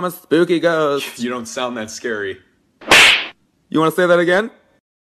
I'm a spooky ghost. You don't sound that scary. You want to say that again?